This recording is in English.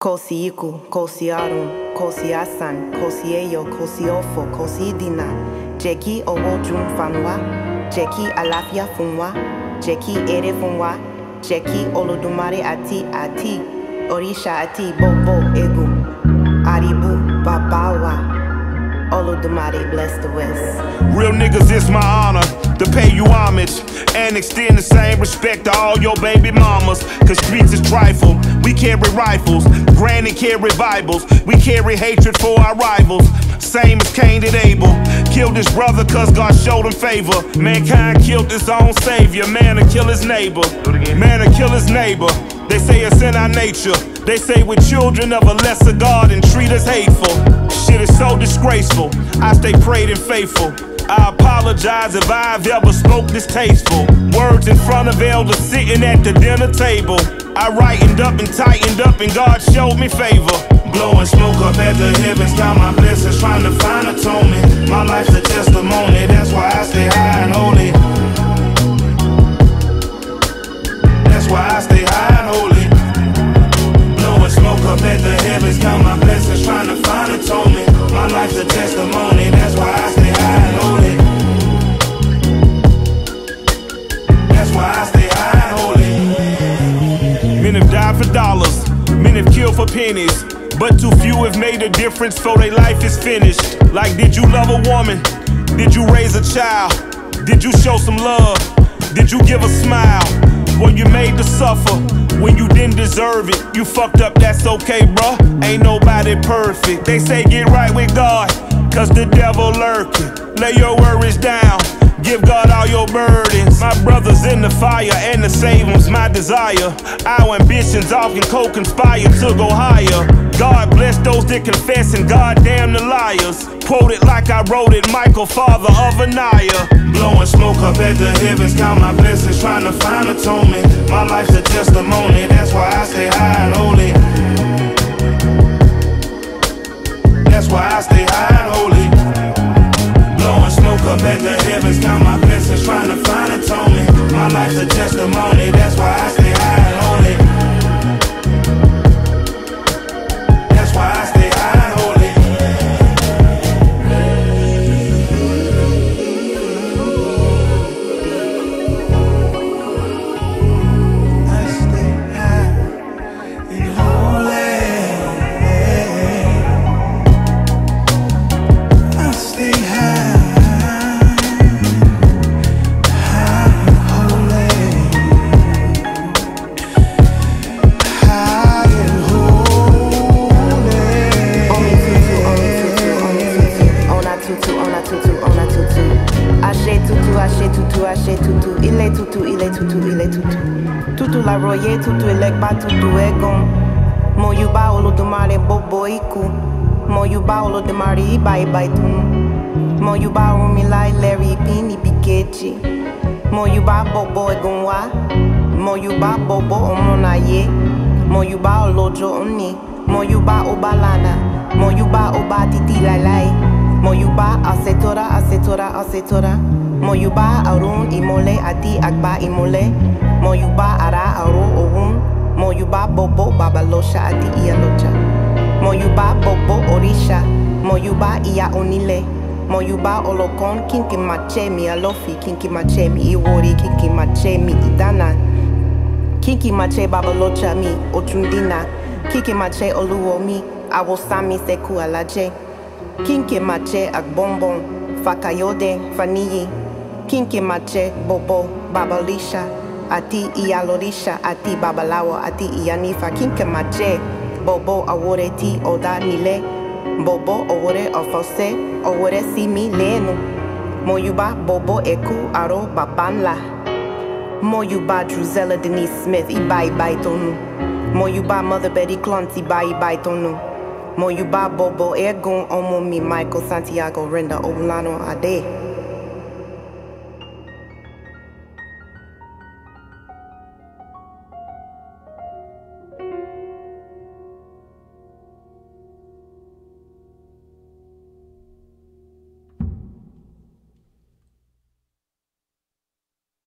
Kosi Iku, Kosi Arun, Kosi Asan, Kosi Eyo, Kosi Ofo, Kosi Idina, Jeki Owojun Fanwa, Jeki Alafia Funwa, Jeki Ere Funwa, Jeki Olodumare Ati Ati, Orisha Ati Bobo Egu, Aribu Babawa. Olodumare bless the West. Real niggas, it's my honor to pay you homage and extend the same respect to all your baby mamas. Cause streets is trifle. We carry rifles, granny carry Bibles. We carry hatred for our rivals. Same as Cain and Abel. Killed his brother cause God showed him favor. Mankind killed his own savior. Man to kill his neighbor. Man to kill his neighbor. They say it's in our nature. They say we're children of a lesser God and treat us hateful. Shit is so disgraceful. I stay prayed and faithful. I apologize if I've ever spoke distasteful. Words in front of elders sitting at the dinner table. I rightened up and tightened up, and God showed me favor. Blowing smoke up at the heavens, count my blessings, trying to find atonement. Dollars, men have killed for pennies. But too few have made a difference before their life is finished. Like, did you love a woman? Did you raise a child? Did you show some love? Did you give a smile? Were you made to suffer when you didn't deserve it? You fucked up, that's okay, bruh. Ain't nobody perfect. They say get right with God, cause the devil lurking. Lay your worries down. Give God all your burdens. My brothers in the fire, and to save them's my desire. Our ambitions often co-conspire to go higher. God bless those that confess, and God damn the liars. Quote it like I wrote it, Michael, father of Anaya. Blowing smoke up at the heavens, count my blessings, trying to find atonement. My life's a testimony, that's why I stay high and holy. That's why I stay high and holy. Blowing smoke up at the heavens, count my blessings, trying to find atonement. My life's a testimony, that's why I toutou, on a toutou, on a toutou. Haché toutou, haché toutou, haché toutou. Il est toutou, il est toutou, il est toutou. Toutou la royer, toutou elekba, toutou egon. Mon yuba olodumare bobo iku. Mon yuba olodumare iba iba itunu. Mon yuba orunmila ileri Pini ibikeji. Mon yuba bobo egun wa. Mon yuba bobo omonaye. Mon yuba olojo oni. Mon yuba obalana. Mon yuba oba titi lai lai. Yuba asetora asetora asetora. Moyuba arun imole ati agba imole. Moyuba ara aro ohun. Mo yuba bobo babalosha ati ialocha. Moyuba bobo orisha. Moyuba iya onile. Mo yuba olokon kinki mache mi alofi kinki mache mi iwori kinki mache mi idana. Kiki mache babalocha mi ochundina. Kiki mache oluwo mi awosami seku alaje. Kinki mache agbombon fakayode faniyi. Kinke mache bobo babalisha ati ialorisha ati babalawo ati ianifa. Kinke mache bobo awore ti oda nile. Bobo awore ofose awore simi lenu. Moyuba bobo eku aro babanla. Moyuba Drusella Denise Smith, Ibai Baitonu. Moyuba Mother Betty Clunt, Ibai Baitonu. Moyuba Bobo Ergun Omo Mi Michael Santiago Render Olano Ade.